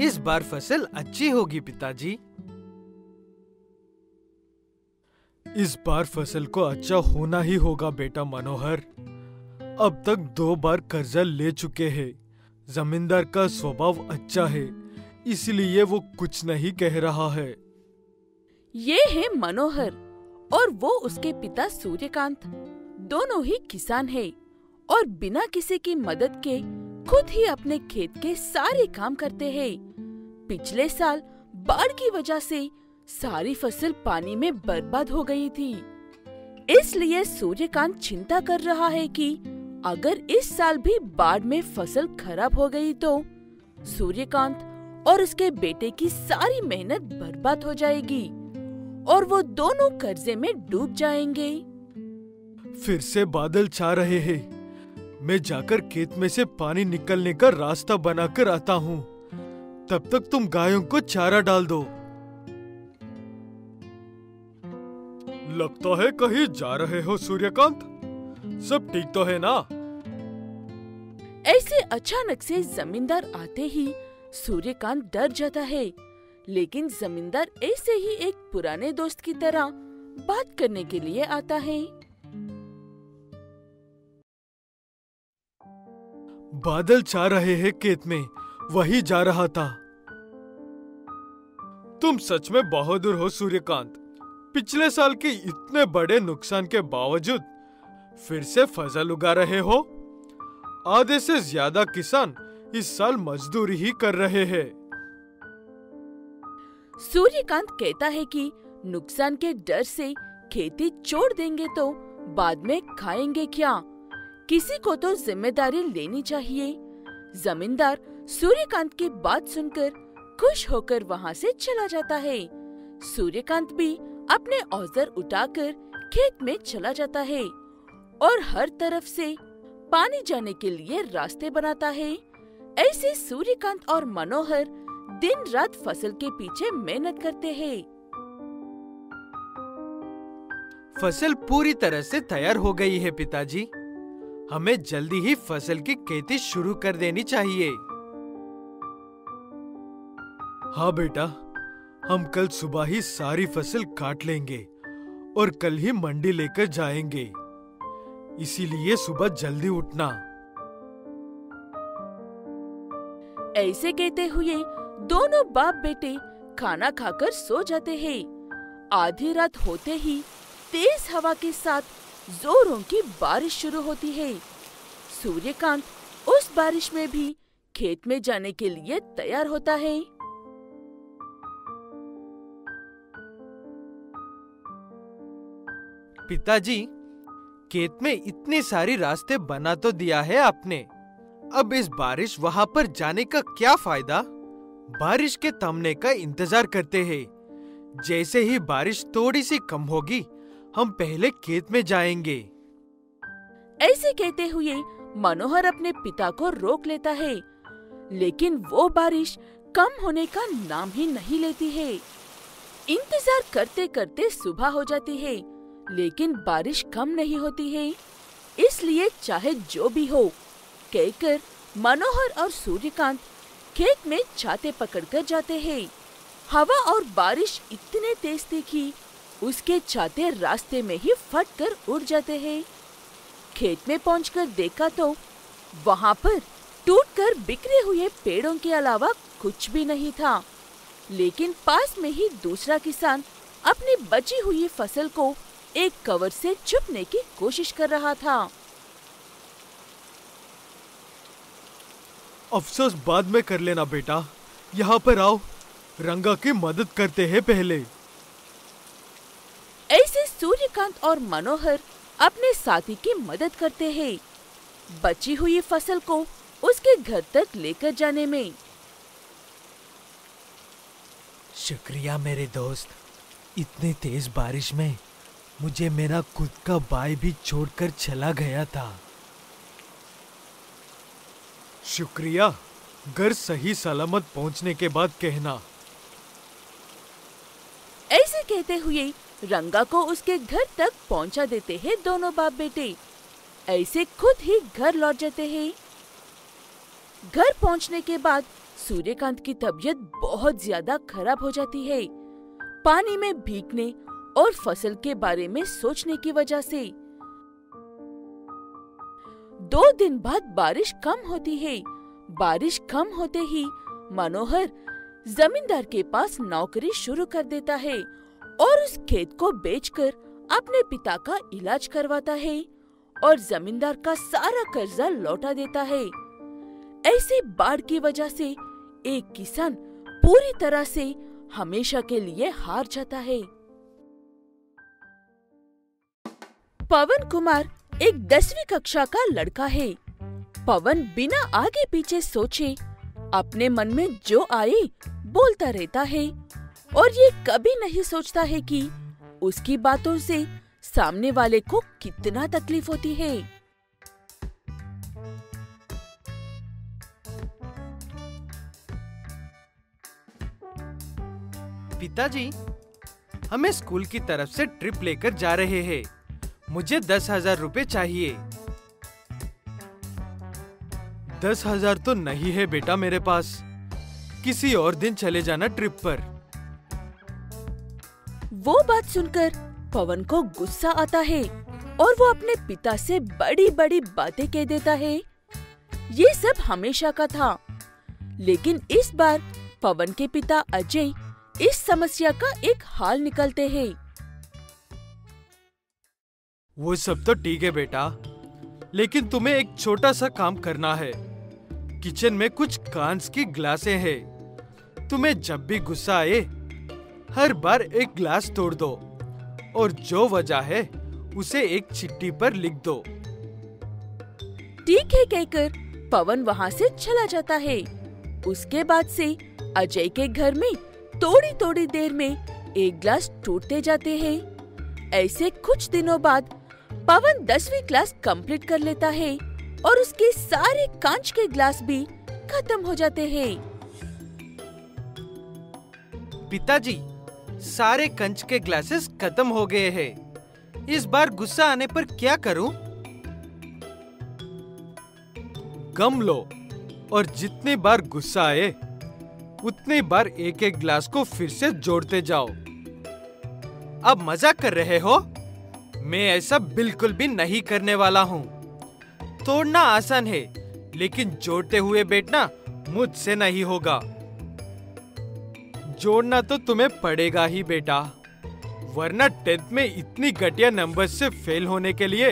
इस बार फ़सल अच्छी होगी पिताजी। इस बार फ़सल को अच्छा होना ही होगा बेटा मनोहर। अब तक दो बार कर्जा ले चुके हैं। जमींदार का स्वभाव अच्छा है इसलिए वो कुछ नहीं कह रहा है। ये है मनोहर और वो उसके पिता सूर्यकांत। दोनों ही किसान हैं और बिना किसी की मदद के खुद ही अपने खेत के सारे काम करते हैं। पिछले साल बाढ़ की वजह से सारी फ़सल पानी में बर्बाद हो गई थी। इसलिए सूर्यकांत चिंता कर रहा है कि अगर इस साल भी बाढ़ में फ़सल खराब हो गई तो सूर्यकांत और उसके बेटे की सारी मेहनत बर्बाद हो जाएगी और वो दोनों कर्जे में डूब जाएँगे। फिर से बादल छा रहे हैं। मैं जाकर खेत में से पानी निकलने का रास्ता बनाकर आता हूँ। तब तक तुम गायों को चारा डाल दो। लगता है कहीं जा रहे हो सूर्यकांत। सब ठीक तो है ना? ऐसे अचानक से जमींदार आते ही सूर्यकांत डर जाता है। लेकिन जमींदार ऐसे ही एक पुराने दोस्त की तरह बात करने के लिए आता है। बादल छा रहे हैं खेत में, वही जा रहा था। तुम सच में बहादुर हो, सूर्यकांत। पिछले साल के इतने बड़े नुकसान के बावजूद फिर से फ़सल उगा रहे हो। आधे से ज़्यादा किसान इस साल मजदूरी ही कर रहे हैं। सूर्यकांत कहता है कि नुकसान के डर से खेती छोड़ देंगे तो बाद में खाएँगे क्या? किसी को तो ज़िम्मेदारी लेनी चाहिए। जमींदार सूर्यकांत की बात सुनकर खुश होकर वहाँ से चला जाता है। सूर्यकांत भी अपने औज़ार उठाकर खेत में चला जाता है और हर तरफ़ से पानी जाने के लिए रास्ते बनाता है। ऐसे सूर्यकांत और मनोहर दिन रात फ़सल के पीछे मेहनत करते हैं। फ़सल पूरी तरह से तैयार हो गई है पिताजी। हमें जल्दी ही फ़सल की खेती शुरू कर देनी चाहिए। हाँ बेटा, हम कल सुबह ही सारी फ़सल काट लेंगे और कल ही मंडी लेकर जाएँगे। इसीलिए सुबह जल्दी उठना। ऐसे कहते हुए दोनों बाप बेटे खाना खाकर सो जाते हैं। आधी रात होते ही तेज हवा के साथ जोरों की बारिश शुरू होती है। सूर्यकांत उस बारिश में भी खेत में जाने के लिए तैयार होता है। पिताजी, खेत में इतने सारी रास्ते बना तो दिया है आपने। अब इस बारिश वहाँ पर जाने का क्या फ़ायदा? बारिश के थमने का इंतज़ार करते हैं। जैसे ही बारिश थोड़ी सी कम होगी हम पहले खेत में जाएँगे। ऐसे कहते हुए मनोहर अपने पिता को रोक लेता है, लेकिन वो बारिश कम होने का नाम ही नहीं लेती है। इंतज़ार करते करते सुबह हो जाती है, लेकिन बारिश कम नहीं होती है। इसलिए चाहे जो भी हो, कहकर मनोहर और सूर्यकांत खेत में छाते पकड़कर जाते हैं। हवा और बारिश इतने तेज थी कि उसके छाते रास्ते में ही फट कर उड़ जाते हैं। खेत में पहुंचकर देखा तो वहाँ पर टूटकर बिखरे हुए पेड़ों के अलावा कुछ भी नहीं था। लेकिन पास में ही दूसरा किसान अपनी बची हुई फ़सल को एक कवर से छुपने की कोशिश कर रहा था। अफसोस बाद में कर लेना बेटा। यहाँ पर आओ। रंगा की मदद करते हैं पहले। सूर्यकांत और मनोहर अपने साथी की मदद करते हैं। बची हुई फ़सल को उसके घर तक लेकर जाने में। शुक्रिया मेरे दोस्त। इतनी तेज बारिश में मुझे मेरा खुद का भाई भी छोड़कर चला गया था। शुक्रिया घर सही सलामत पहुँचने के बाद कहना। ऐसे कहते हुए रंगा को उसके घर तक पहुँचा देते हैं दोनों बाप बेटे। ऐसे खुद ही घर लौट जाते हैं। घर पहुँचने के बाद सूर्यकांत की तबीयत बहुत ज़्यादा खराब हो जाती है। पानी में भीगने और फ़सल के बारे में सोचने की वजह से। दो दिन बाद बारिश कम होती है। बारिश कम होते ही मनोहर जमींदार के पास नौकरी शुरू कर देता है और उस खेत को बेचकर अपने पिता का इलाज करवाता है और जमींदार का सारा कर्जा लौटा देता है। ऐसे बाढ़ की वजह से एक किसान पूरी तरह से हमेशा के लिए हार जाता है। पवन कुमार एक दसवीं कक्षा का लड़का है। पवन बिना आगे पीछे सोचे, अपने मन में जो आए बोलता रहता है और ये कभी नहीं सोचता है कि उसकी बातों से सामने वाले को कितना तकलीफ़ होती है। पिताजी, हमें स्कूल की तरफ़ से ट्रिप लेकर जा रहे हैं। मुझे दस हज़ार रूपए चाहिए। दस हज़ार तो नहीं है बेटा मेरे पास। किसी और दिन चले जाना ट्रिप पर। वो बात सुनकर पवन को गुस्सा आता है और वो अपने पिता से बड़ी बड़ी बातें कह देता है। ये सब हमेशा का था, लेकिन इस बार पवन के पिता अजय इस समस्या का एक हाल निकलते हैं। वो सब तो ठीक है बेटा, लेकिन तुम्हें एक छोटा सा काम करना है। किचन में कुछ कांच की ग्लासें हैं। तुम्हें जब भी गुस्सा आए हर बार एक ग्लास तोड़ दो और जो वजह है उसे एक चिट्ठी पर लिख दो। ठीक है कहकर पवन वहाँ से चला जाता है। उसके बाद से अजय के घर में थोड़ी थोड़ी देर में एक ग्लास टूटते जाते हैं। ऐसे कुछ दिनों बाद पवन दसवीं क्लास कंप्लीट कर लेता है और उसके सारे कांच के ग्लास भी खत्म हो जाते हैं। पिताजी सारे कंच के ग्लासेस खत्म हो गए हैं। इस बार गुस्सा आने पर क्या करूँ? गम लो, और जितने बार गुस्सा आए, उतने बार एक एक ग्लास को फिर से जोड़ते जाओ। अब मज़ाक कर रहे हो? मैं ऐसा बिल्कुल भी नहीं करने वाला हूँ। तोड़ना आसान है, लेकिन जोड़ते हुए बैठना मुझसे नहीं होगा। जोड़ना तो तुम्हें पड़ेगा ही बेटा। वरना टेंथ में इतनी घटिया नंबर से फेल होने के लिए,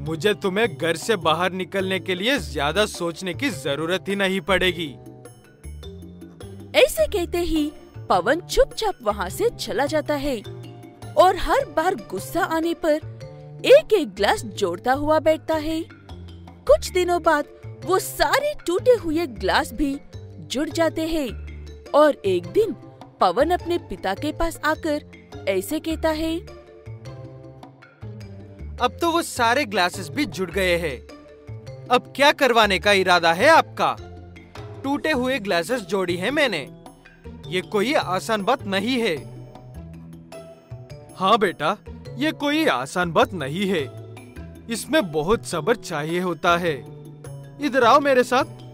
मुझे तुम्हें घर से बाहर निकलने के लिए ज़्यादा सोचने की ज़रूरत ही नहीं पड़ेगी। ऐसे कहते ही पवन चुपचाप वहाँ से चला जाता है और हर बार गुस्सा आने पर एक एक ग्लास जोड़ता हुआ बैठता है। कुछ दिनों बाद वो सारे टूटे हुए ग्लास भी जुड़ जाते हैं। और एक दिन पवन अपने पिता के पास आकर ऐसे कहता है, अब तो वो सारे ग्लासेस भी जुड़ गए हैं। अब क्या करवाने का इरादा है आपका? टूटे हुए ग्लासेस जोड़ी है मैंने। ये कोई आसान बात नहीं है। हाँ बेटा, ये कोई आसान बात नहीं है। इसमें बहुत सब्र चाहिए होता है। इधर आओ मेरे साथ।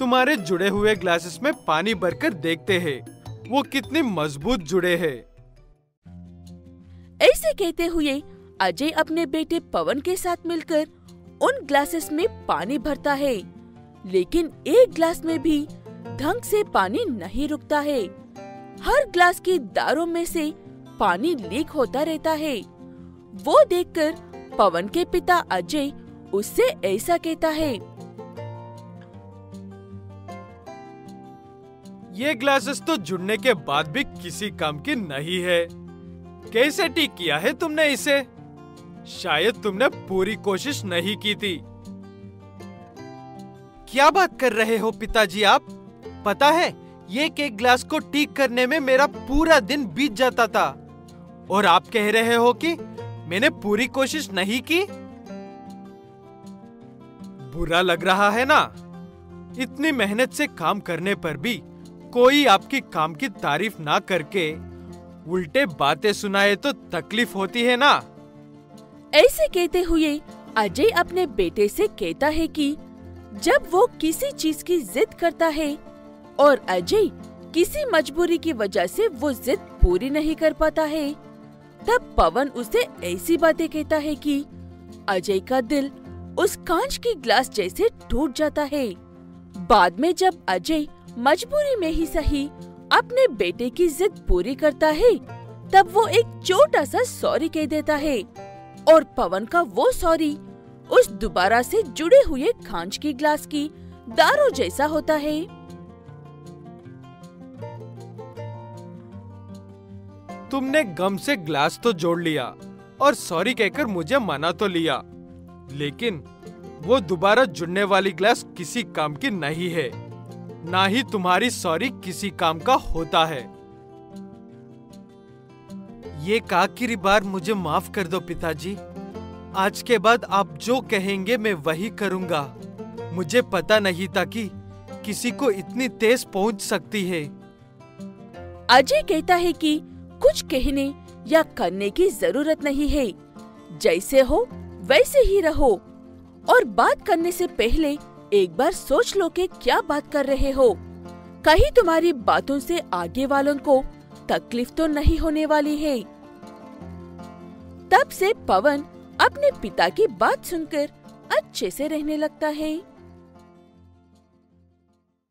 तुम्हारे जुड़े हुए ग्लासेस में पानी भरकर देखते हैं। वो कितने मज़बूत जुड़े हैं। ऐसे कहते हुए, अजय अपने बेटे पवन के साथ मिलकर उन ग्लासेस में पानी भरता है। लेकिन एक ग्लास में भी ढंग से पानी नहीं रुकता है। हर ग्लास की दारों में से पानी लीक होता रहता है। वो देखकर पवन के पिता अजय उससे ऐसा कहता है ये ग्लासेस तो जुड़ने के बाद भी किसी काम की नहीं है। कैसे ठीक किया है तुमने इसे? शायद तुमने पूरी कोशिश नहीं की थी। क्या बात कर रहे हो पिताजी आप? पता है, ये केक ग्लास को ठीक करने में मेरा पूरा दिन बीत जाता था। और आप कह रहे हो कि मैंने पूरी कोशिश नहीं की? बुरा लग रहा है ना? इतनी मेहनत से काम करने पर भी कोई आपकी काम की तारीफ़ ना करके उल्टे बातें सुनाए तो तकलीफ़ होती है ना? ऐसे कहते हुए अजय अपने बेटे से कहता है कि जब वो किसी चीज़ की जिद करता है और अजय किसी मजबूरी की वजह से वो जिद पूरी नहीं कर पाता है, तब पवन उसे ऐसी बातें कहता है कि अजय का दिल उस कांच की ग्लास जैसे टूट जाता है। बाद में जब अजय मजबूरी में ही सही अपने बेटे की जिद पूरी करता है, तब वो एक छोटा सा सॉरी कह देता है। और पवन का वो सॉरी उस दोबारा से जुड़े हुए खांच की ग्लास की दारू जैसा होता है। तुमने गम से ग्लास तो जोड़ लिया और सॉरी कहकर मुझे मना तो लिया, लेकिन वो दोबारा जुड़ने वाली ग्लास किसी काम की नहीं है। ना ही तुम्हारी सॉरी किसी काम का होता है। ये आखिरी बार मुझे माफ़ कर दो पिताजी। आज के बाद आप जो कहेंगे मैं वही करूँगा। मुझे पता नहीं था कि किसी को इतनी तेज पहुँच सकती है। अजय कहता है कि कुछ कहने या करने की ज़रूरत नहीं है। जैसे हो, वैसे ही रहो। और बात करने से पहले एक बार सोच लो कि क्या बात कर रहे हो। कहीं तुम्हारी बातों से आगे वालों को तकलीफ़ तो नहीं होने वाली है। तब से पवन अपने पिता की बात सुनकर अच्छे से रहने लगता है।